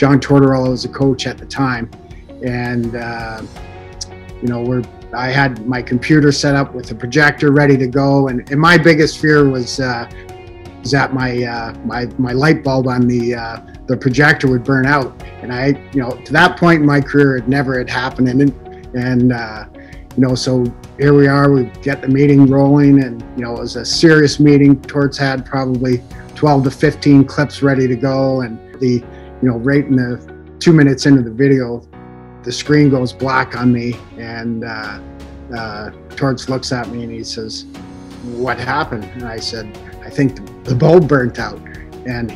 John Tortorella was the coach at the time, and uh, you know we're I had my computer set up with a projector ready to go, and, and my biggest fear was uh, was that my uh, my my light bulb on the uh, the projector would burn out, and I you know to that point in my career it never had happened, and and uh, you know so here we are, we get the meeting rolling, and you know it was a serious meeting. Torts had probably 12 to 15 clips ready to go, and the you know right in the two minutes into the video the screen goes black on me, and uh, uh, Torts looks at me and he says, "What happened?" And I said, "I think the, bulb burnt out." And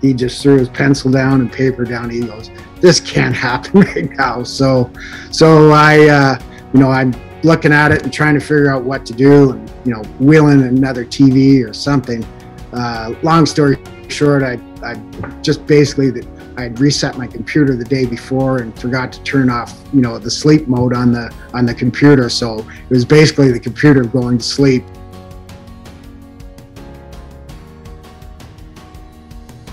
he just threw his pencil down and paper down. He goes, "This can't happen right now." So, so I, uh, you know, I'm looking at it and trying to figure out what to do, and you know, wheeling another TV or something. Uh, long story short, I, I just basically I had reset my computer the day before and forgot to turn off, you know, the sleep mode on the on the computer. So it was basically the computer going to sleep.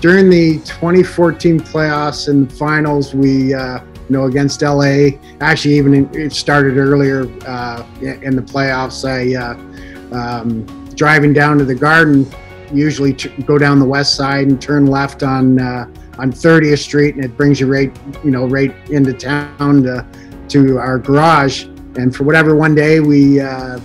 During the 2014 playoffs and finals, we, uh, you know, against LA, actually even in, it started earlier uh, in the playoffs. I uh, um, driving down to the Garden, usually go down the west side and turn left on uh, on 30th Street, and it brings you right, you know, right into town to, to our garage. And for whatever one day we uh,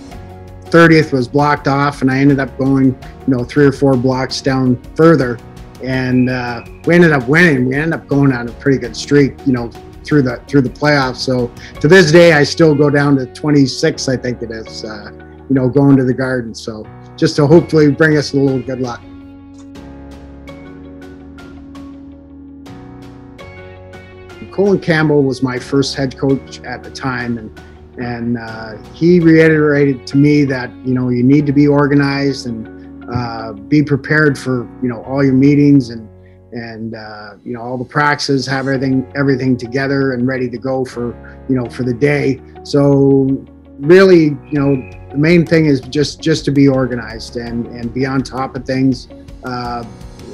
30th was blocked off, and I ended up going, you know, three or four blocks down further, and uh, we ended up winning. We ended up going on a pretty good streak, you know, through the through the playoffs. So to this day, I still go down to 26, I think it is, uh, you know, going to the Garden. So just to hopefully bring us a little good luck. Colin Campbell was my first head coach at the time, and and uh, he reiterated to me that you know you need to be organized and uh, be prepared for you know all your meetings and and uh, you know all the practices, have everything everything together and ready to go for you know for the day. So really, you know, the main thing is just just to be organized and and be on top of things. Uh,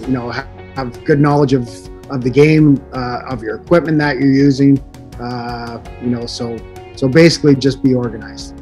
you know, have, have good knowledge of of the game, uh, of your equipment that you're using. Uh, you know, so so basically, just be organized.